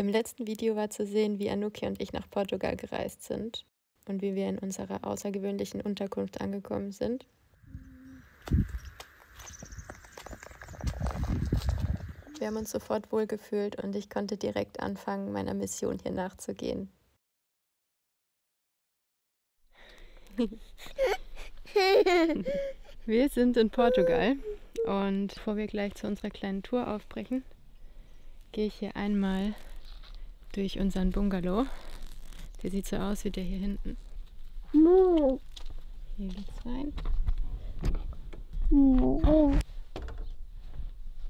Im letzten Video war zu sehen, wie Anuki und ich nach Portugal gereist sind und wie wir in unserer außergewöhnlichen Unterkunft angekommen sind. Wir haben uns sofort wohlgefühlt und ich konnte direkt anfangen, meiner Mission hier nachzugehen. wir sind in Portugal und bevor wir gleich zu unserer kleinen Tour aufbrechen, gehe ich hier einmal durch unseren Bungalow. Der sieht so aus wie der hier hinten. Hier geht's rein.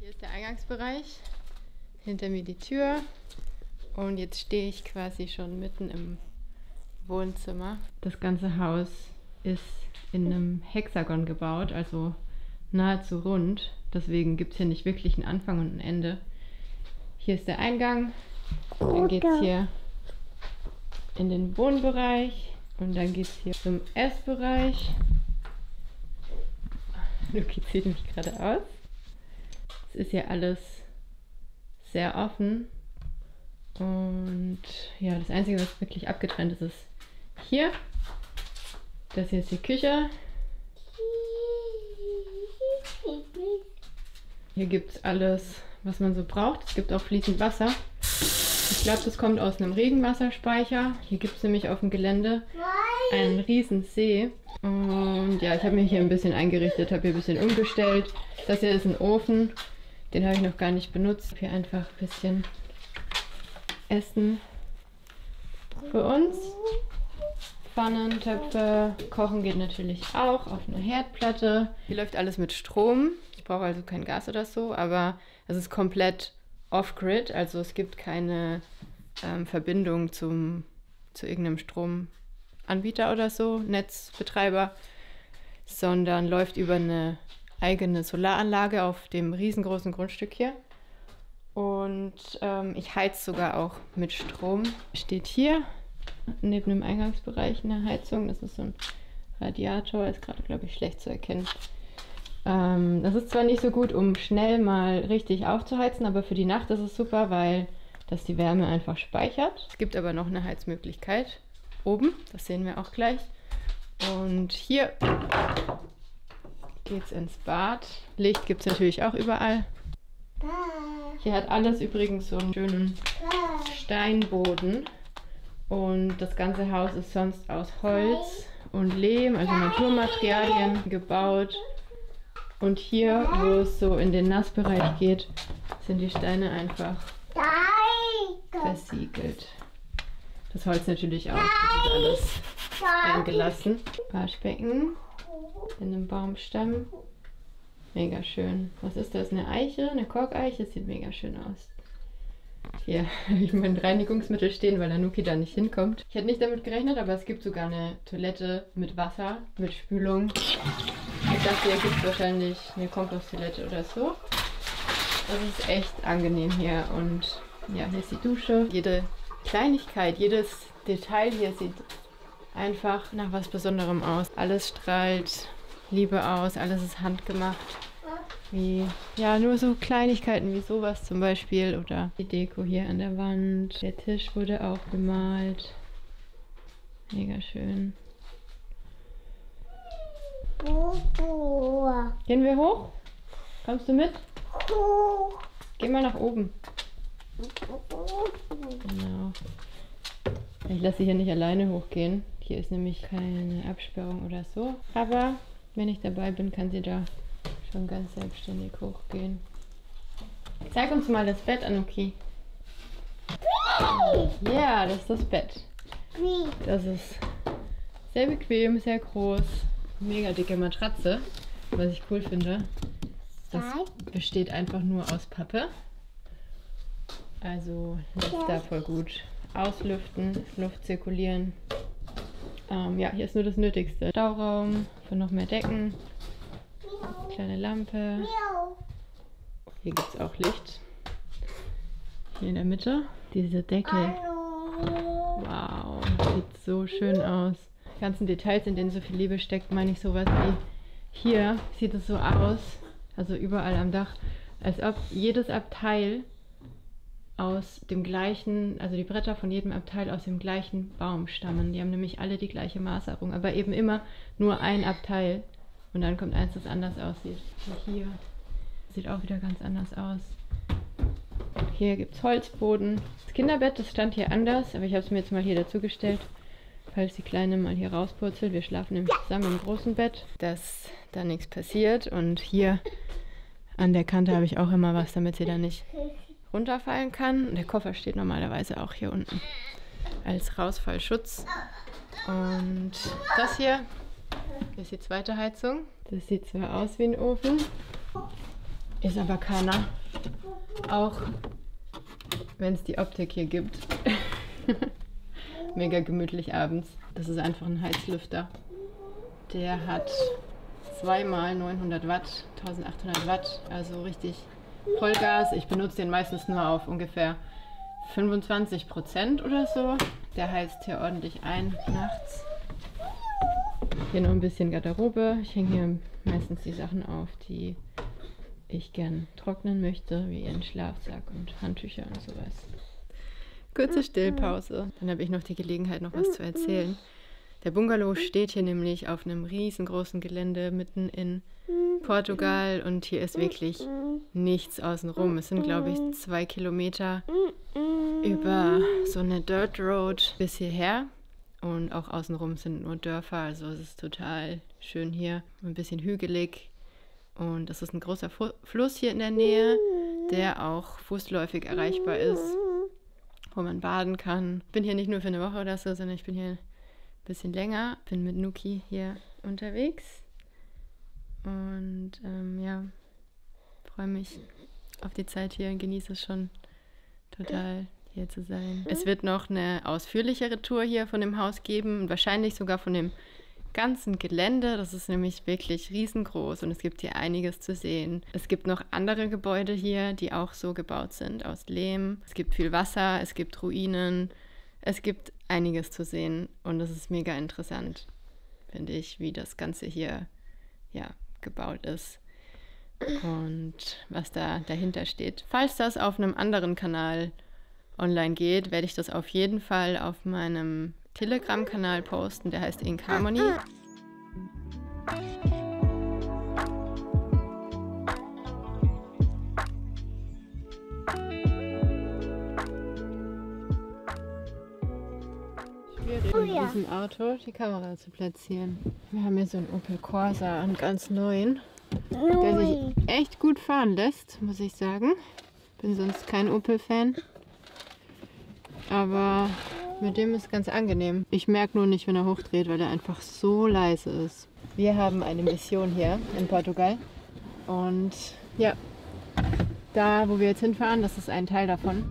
Hier ist der Eingangsbereich. Hinter mir die Tür. Und jetzt stehe ich quasi schon mitten im Wohnzimmer. Das ganze Haus ist in einem Hexagon gebaut, also nahezu rund. Deswegen gibt es hier nicht wirklich einen Anfang und ein Ende. Hier ist der Eingang. Dann geht es hier in den Wohnbereich und dann geht es hier zum Essbereich. Luki zieht mich gerade aus. Es ist hier alles sehr offen. Und ja, das Einzige, was wirklich abgetrennt ist, ist hier. Das hier ist die Küche. Hier gibt es alles, was man so braucht. Es gibt auch fließend Wasser. Ich glaube, das kommt aus einem Regenwasserspeicher. Hier gibt es nämlich auf dem Gelände einen riesen See. Und ja, ich habe mich hier ein bisschen eingerichtet, habe hier ein bisschen umgestellt. Das hier ist ein Ofen. Den habe ich noch gar nicht benutzt. Hier einfach ein bisschen Essen für uns. Pfannen, Töpfe, kochen geht natürlich auch auf einer Herdplatte. Hier läuft alles mit Strom. Ich brauche also kein Gas oder so, aber es ist komplett off-grid, also es gibt keine ähm, Verbindung zum, zu irgendeinem Stromanbieter oder so, Netzbetreiber, sondern läuft über eine eigene Solaranlage auf dem riesengroßen Grundstück hier. Und ähm, ich heiz sogar auch mit Strom. Steht hier neben dem Eingangsbereich eine Heizung. Das ist so ein Radiator, ist gerade, glaube ich, schlecht zu erkennen. Ähm, das ist zwar nicht so gut, um schnell mal richtig aufzuheizen, aber für die Nacht ist es super, weil das die Wärme einfach speichert. Es gibt aber noch eine Heizmöglichkeit oben, das sehen wir auch gleich. Und hier geht es ins Bad. Licht gibt es natürlich auch überall. Hier hat alles übrigens so einen schönen Steinboden. Und das ganze Haus ist sonst aus Holz und Lehm, also Naturmaterialien gebaut. Und hier, wo es so in den Nassbereich geht, sind die Steine einfach versiegelt. Das Holz natürlich auch, das ist alles eingelassen. Waschbecken in einem Baumstamm. Mega schön. Was ist das? Eine Eiche? Eine Korkeiche? Sieht mega schön aus. Hier habe ich mein Reinigungsmittel stehen, weil der Nuki da nicht hinkommt. Ich hätte nicht damit gerechnet, aber es gibt sogar eine Toilette mit Wasser, mit Spülung. Ich dachte, hier gibt es wahrscheinlich eine Komposttoilette oder so. Das ist echt angenehm hier. Und ja, hier ist die Dusche. Jede Kleinigkeit, jedes Detail hier sieht einfach nach was Besonderem aus. Alles strahlt Liebe aus, alles ist handgemacht. Wie, ja, nur so Kleinigkeiten wie sowas zum Beispiel. Oder die Deko hier an der Wand. Der Tisch wurde auch gemalt. Mega schön. Gehen wir hoch? Kommst du mit? Geh mal nach oben. Genau. Ich lasse sie hier nicht alleine hochgehen. Hier ist nämlich keine Absperrung oder so. Aber wenn ich dabei bin, kann sie da schon ganz selbstständig hochgehen. Zeig uns mal das Bett, Anuki. Ja, das ist das Bett. Das ist sehr bequem, sehr groß. Mega dicke Matratze, was ich cool finde. Das besteht einfach nur aus Pappe. Also lässt da voll gut auslüften, Luft zirkulieren. Ähm, ja, hier ist nur das Nötigste. Stauraum für noch mehr Decken. Kleine Lampe. Hier gibt es auch Licht. Hier in der Mitte. Diese Decke. Wow, sieht so schön aus. Ganzen Details, in denen so viel Liebe steckt, meine ich sowas wie hier sieht es so aus, also überall am Dach, als ob jedes Abteil aus dem gleichen, also die Bretter von jedem Abteil aus dem gleichen Baum stammen. Die haben nämlich alle die gleiche Maserung, aber eben immer nur ein Abteil. Und dann kommt eins, das anders aussieht. Hier. Sieht auch wieder ganz anders aus. Hier gibt es Holzboden. Das Kinderbett, das stand hier anders, aber ich habe es mir jetzt mal hier dazugestellt, falls die Kleine mal hier rauspurzelt. Wir schlafen nämlich zusammen im großen Bett, dass da nichts passiert. Und hier an der Kante habe ich auch immer was, damit sie da nicht runterfallen kann. Und der Koffer steht normalerweise auch hier unten als Rausfallschutz. Und das hier ist die zweite Heizung. Das sieht zwar aus wie ein Ofen, ist aber keiner. Auch wenn es die Optik hier gibt. Mega gemütlich abends. Das ist einfach ein Heizlüfter. Der hat zweimal 900 Watt, 1800 Watt, also richtig Vollgas. Ich benutze den meistens nur auf ungefähr 25 Prozent oder so. Der heizt hier ordentlich ein nachts. Hier noch ein bisschen Garderobe. Ich hänge hier meistens die Sachen auf, die ich gern trocknen möchte, wie ihren Schlafsack und Handtücher und sowas. Kurze Stillpause. Dann habe ich noch die Gelegenheit, noch was zu erzählen. Der Bungalow steht hier nämlich auf einem riesengroßen Gelände mitten in Portugal und hier ist wirklich nichts außenrum. Es sind, glaube ich, zwei Kilometer über so eine Dirt Road bis hierher. Und auch außenrum sind nur Dörfer, also es ist total schön hier. Ein bisschen hügelig. Und es ist ein großer Fluss hier in der Nähe, der auch fußläufig erreichbar ist, wo man baden kann. Ich bin hier nicht nur für eine Woche oder so, sondern ich bin hier ein bisschen länger. Bin mit Nuki hier unterwegs. Und ähm, ja, freue mich auf die Zeit hier und genieße es schon total hier zu sein. Es wird noch eine ausführlichere Tour hier von dem Haus geben, wahrscheinlich sogar von dem ganzen Gelände. Das ist nämlich wirklich riesengroß und es gibt hier einiges zu sehen. Es gibt noch andere Gebäude hier, die auch so gebaut sind aus Lehm. Es gibt viel Wasser, es gibt Ruinen. Es gibt einiges zu sehen und es ist mega interessant, finde ich, wie das Ganze hier ja, gebaut ist und was da dahinter steht. Falls das auf einem anderen Kanal online geht, werde ich das auf jeden Fall auf meinem Telegram-Kanal posten, der heißt Harmony. Schwierig, oh in diesem Auto die Kamera zu platzieren. Wir haben hier so einen Opel Corsa, einen ganz neuen, der sich echt gut fahren lässt, muss ich sagen. Bin sonst kein Opel-Fan. Aber mit dem ist ganz angenehm. Ich merke nur nicht, wenn er hochdreht, weil er einfach so leise ist. Wir haben eine Mission hier in Portugal. Und ja, da, wo wir jetzt hinfahren, das ist ein Teil davon.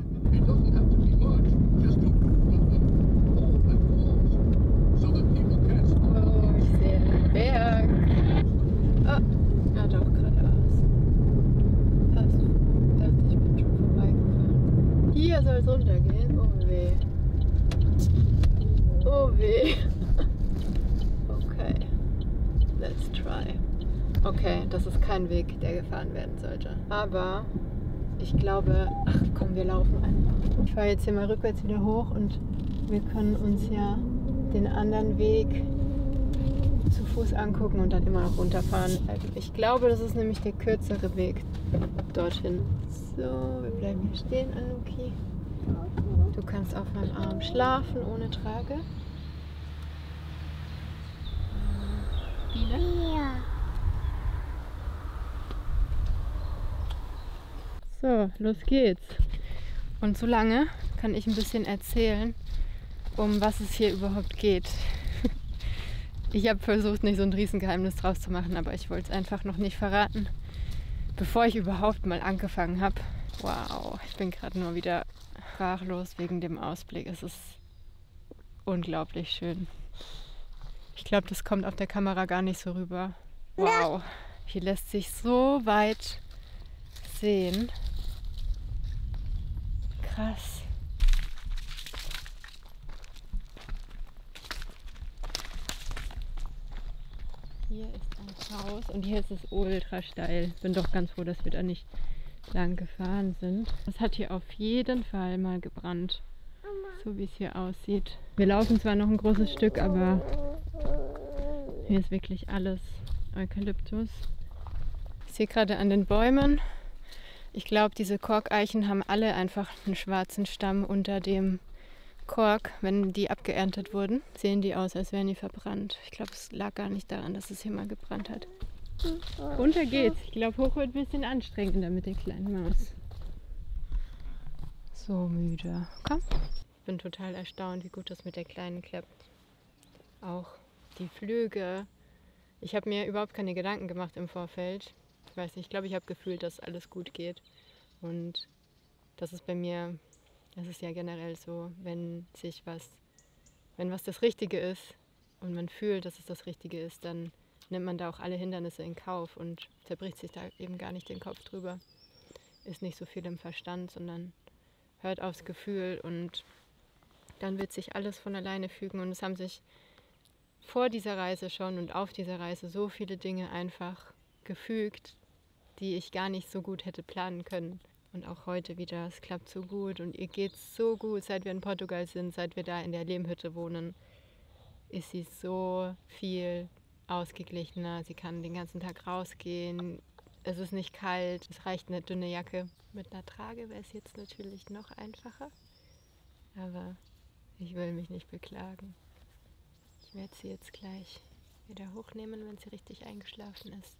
Hier soll es runtergehen. Oh weh. Okay. Let's try. Okay, das ist kein Weg, der gefahren werden sollte. Aber ich glaube, ach komm, wir laufen einfach. Ich fahre jetzt hier mal rückwärts wieder hoch und wir können uns ja den anderen Weg zu Fuß angucken und dann immer noch runterfahren. Also ich glaube, das ist nämlich der kürzere Weg dorthin. So, wir bleiben hier stehen, Anuki. Du kannst auf meinem Arm schlafen ohne Trage. Biene? Ja. So, los geht's. Und so lange kann ich ein bisschen erzählen, um was es hier überhaupt geht. Ich habe versucht, nicht so ein Riesengeheimnis draus zu machen, aber ich wollte es einfach noch nicht verraten, bevor ich überhaupt mal angefangen habe. Wow, ich bin gerade nur wieder sprachlos wegen dem Ausblick. Es ist unglaublich schön. Ich glaube, das kommt auf der Kamera gar nicht so rüber. Wow, hier lässt sich so weit sehen. Krass. Hier ist ein Haus und hier ist es ultra steil. Bin doch ganz froh, dass wir da nicht lang gefahren sind. Das hat hier auf jeden Fall mal gebrannt. So wie es hier aussieht. Wir laufen zwar noch ein großes Stück, aber hier ist wirklich alles Eukalyptus. Ich sehe gerade an den Bäumen. Ich glaube, diese Korkeichen haben alle einfach einen schwarzen Stamm unter dem Kork. Wenn die abgeerntet wurden, sehen die aus, als wären die verbrannt. Ich glaube, es lag gar nicht daran, dass es hier mal gebrannt hat. Runter geht's. Ich glaube, hoch wird ein bisschen anstrengender mit der kleinen Maus. So müde. Komm. Ich bin total erstaunt, wie gut das mit der Kleinen klappt. Auch die Flüge. Ich habe mir überhaupt keine Gedanken gemacht im Vorfeld. Ich weiß nicht, ich glaube, ich habe gefühlt, dass alles gut geht. Und das ist bei mir, das ist ja generell so, wenn sich was, wenn was das Richtige ist und man fühlt, dass es das Richtige ist, dann nimmt man da auch alle Hindernisse in Kauf und zerbricht sich da eben gar nicht den Kopf drüber. Ist nicht so viel im Verstand, sondern hört aufs Gefühl und dann wird sich alles von alleine fügen. Und es haben sich vor dieser Reise schon und auf dieser Reise so viele Dinge einfach gefügt, die ich gar nicht so gut hätte planen können. Und auch heute wieder, es klappt so gut und ihr geht so gut, seit wir in Portugal sind, seit wir da in der Lehmhütte wohnen, ist sie so viel ausgeglichener. Sie kann den ganzen Tag rausgehen. Es ist nicht kalt. Es reicht eine dünne Jacke. Mit einer Trage wäre es jetzt natürlich noch einfacher. Aber ich will mich nicht beklagen. Ich werde sie jetzt gleich wieder hochnehmen, wenn sie richtig eingeschlafen ist.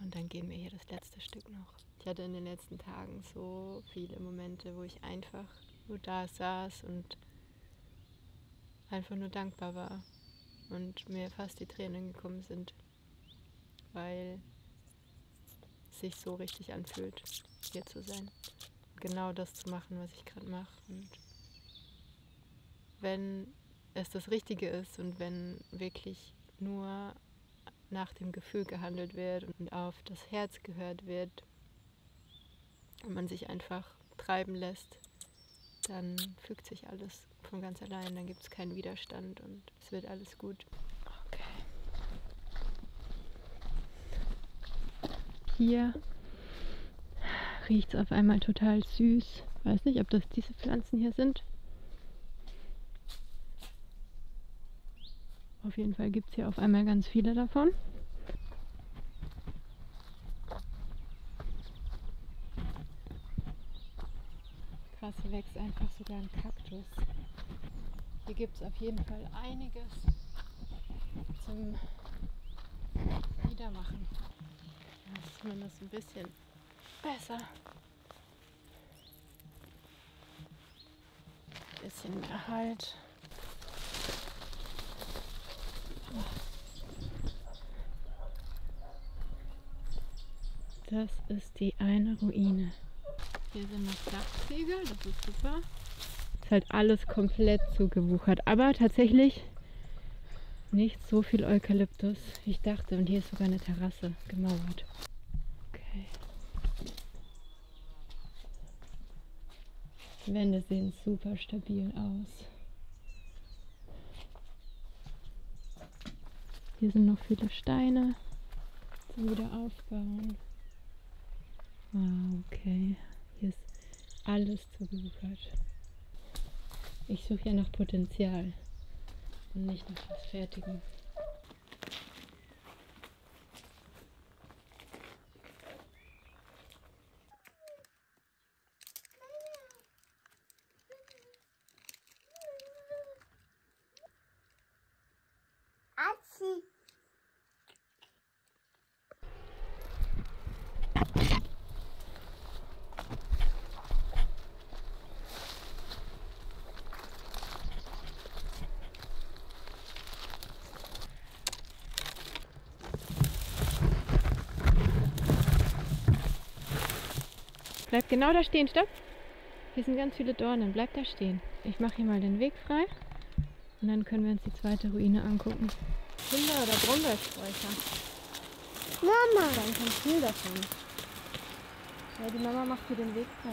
Und dann gehen wir hier das letzte Stück noch. Ich hatte in den letzten Tagen so viele Momente, wo ich einfach nur da saß und einfach nur dankbar war und mir fast die Tränen gekommen sind, weil es sich so richtig anfühlt, hier zu sein. Genau das zu machen, was ich gerade mache. Und wenn es das Richtige ist und wenn wirklich nur nach dem Gefühl gehandelt wird und auf das Herz gehört wird und man sich einfach treiben lässt, dann fügt sich alles von ganz allein, dann gibt es keinen Widerstand und es wird alles gut. Okay. Hier riecht es auf einmal total süß. Weiß nicht, ob das diese Pflanzen hier sind. Auf jeden Fall gibt es hier auf einmal ganz viele davon. Krass, hier wächst einfach sogar ein Kaktus. Hier gibt es auf jeden Fall einiges zum Wiedermachen. Das ist zumindest ein bisschen besser. Ein bisschen mehr Halt. Das ist die eine Ruine. Hier sind noch Dachziegel, das ist super halt alles komplett zugewuchert. Aber tatsächlich nicht so viel Eukalyptus, wie ich dachte. Und hier ist sogar eine Terrasse gemauert. Okay. Die Wände sehen super stabil aus. Hier sind noch viele Steine zum Wiederaufbauen. Wow, okay. Hier ist alles zugewuchert. Ich suche ja nach Potenzial und nicht nach was Fertigem. Bleib genau da stehen, stopp. Hier sind ganz viele Dornen, bleib da stehen. Ich mache hier mal den Weg frei und dann können wir uns die zweite Ruine angucken. Kinder- oder Brombeersträucher. Mama! Da ist viel davon. Ja, die Mama macht hier den Weg frei.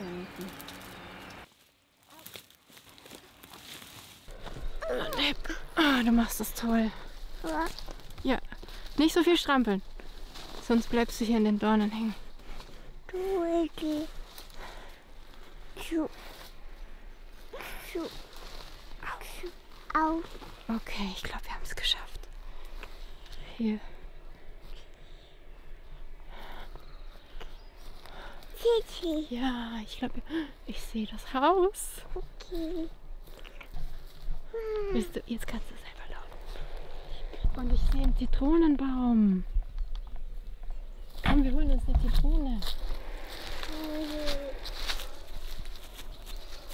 Ah, du machst das toll. Ja, nicht so viel strampeln. Sonst bleibst du hier in den Dornen hängen. Schulge. Schu. Okay, ich glaube, wir haben es geschafft. Hier. Titi. Ja, ich glaube, ich sehe das Haus. Okay. Willst du, jetzt kannst du selber laufen. Und ich sehe einen Zitronenbaum. Komm, wir holen uns eine Zitrone.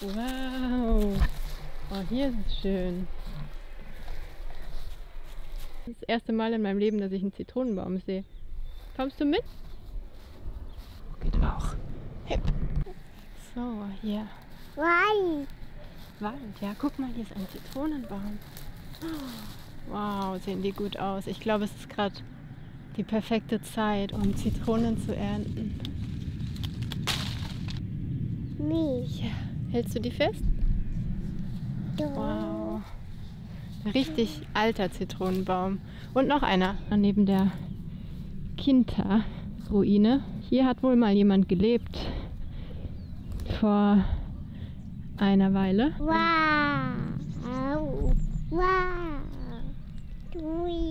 Wow. Oh, hier ist es schön. Das ist das erste Mal in meinem Leben, dass ich einen Zitronenbaum sehe. Kommst du mit? Geht auch. Hip. So, hier. Wei. Wald. Ja, guck mal, hier ist ein Zitronenbaum. Wow, sehen die gut aus. Ich glaube, es ist gerade die perfekte Zeit, um Zitronen zu ernten. Mich. Ja, hältst du die fest? Wow. Richtig alter Zitronenbaum. Und noch einer neben der Kinta-Ruine. Hier hat wohl mal jemand gelebt. Vor einer Weile. Wow. Wow.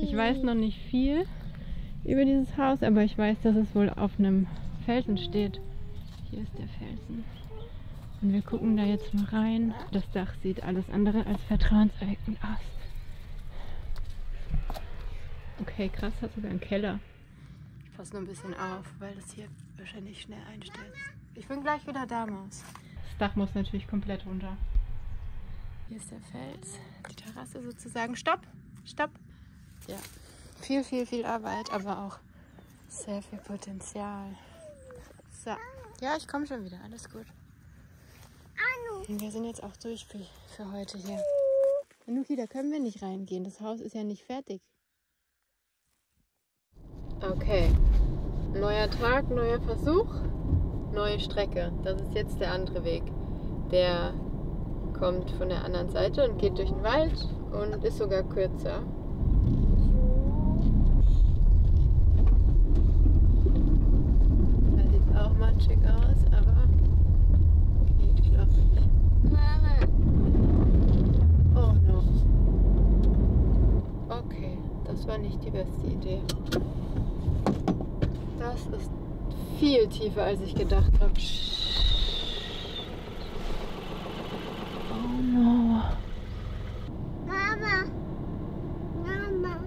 Ich weiß noch nicht viel über dieses Haus, aber ich weiß, dass es wohl auf einem Felsen steht. Hier ist der Felsen. Und wir gucken da jetzt mal rein. Das Dach sieht alles andere als vertrauenserweckend aus. Okay, krass, hat sogar einen Keller. Ich passe nur ein bisschen auf, weil das hier wahrscheinlich schnell einstürzt. Ich bin gleich wieder da, Maus. Das Dach muss natürlich komplett runter. Hier ist der Fels, die Terrasse sozusagen. Stopp! Stopp! Ja, viel, viel, viel Arbeit, aber auch sehr viel Potenzial. So, ja, ich komme schon wieder, alles gut. Und wir sind jetzt auch durch für, für heute hier. Anuki, da können wir nicht reingehen. Das Haus ist ja nicht fertig. Okay. Neuer Tag, neuer Versuch, neue Strecke. Das ist jetzt der andere Weg. Der kommt von der anderen Seite und geht durch den Wald und ist sogar kürzer. Da sieht auch matschig aus, aber geht, glaube ich. Mama. Oh no. Okay, das war nicht die beste Idee. Das ist viel tiefer, als ich gedacht habe. Oh no. Mama. Mama.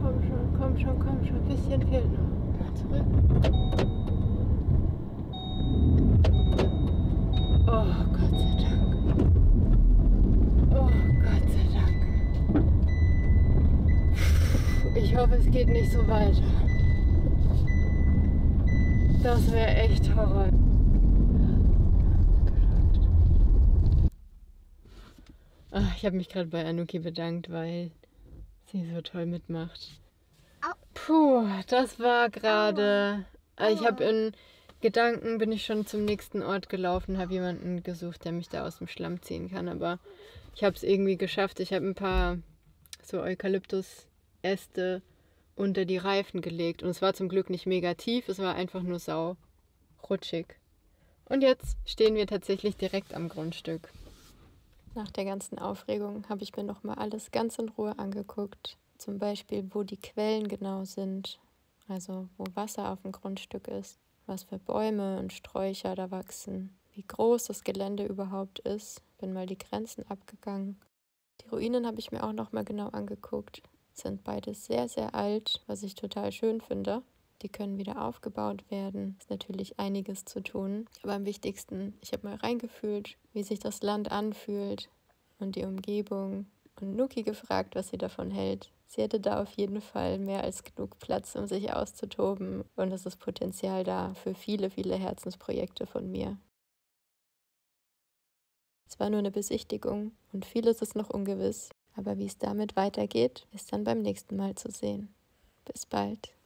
Komm schon, schon, komm schon. Ein bisschen fehlt noch. Zurück. Oh, Gott sei Dank. Oh, Gott sei Dank. Ich hoffe, es geht nicht so weiter. Das wäre echt Horror. Ach, ich habe mich gerade bei Anuki bedankt, weil sie so toll mitmacht. Puh, das war gerade. äh, Ich habe in Gedanken bin ich schon zum nächsten Ort gelaufen, habe jemanden gesucht, der mich da aus dem Schlamm ziehen kann, aber ich habe es irgendwie geschafft. Ich habe ein paar so Eukalyptusäste unter die Reifen gelegt und es war zum Glück nicht mega tief, es war einfach nur sau rutschig. Und jetzt stehen wir tatsächlich direkt am Grundstück. Nach der ganzen Aufregung habe ich mir nochmal alles ganz in Ruhe angeguckt. Zum Beispiel, wo die Quellen genau sind, also wo Wasser auf dem Grundstück ist, was für Bäume und Sträucher da wachsen, wie groß das Gelände überhaupt ist. Bin mal die Grenzen abgegangen. Die Ruinen habe ich mir auch nochmal genau angeguckt. Sind beide sehr, sehr alt, was ich total schön finde. Die können wieder aufgebaut werden. Ist natürlich einiges zu tun. Aber am wichtigsten, ich habe mal reingefühlt, wie sich das Land anfühlt und die Umgebung. Und Nuki gefragt, was sie davon hält. Sie hätte da auf jeden Fall mehr als genug Platz, um sich auszutoben und es ist Potenzial da für viele, viele Herzensprojekte von mir. Es war nur eine Besichtigung und vieles ist noch ungewiss, aber wie es damit weitergeht, ist dann beim nächsten Mal zu sehen. Bis bald.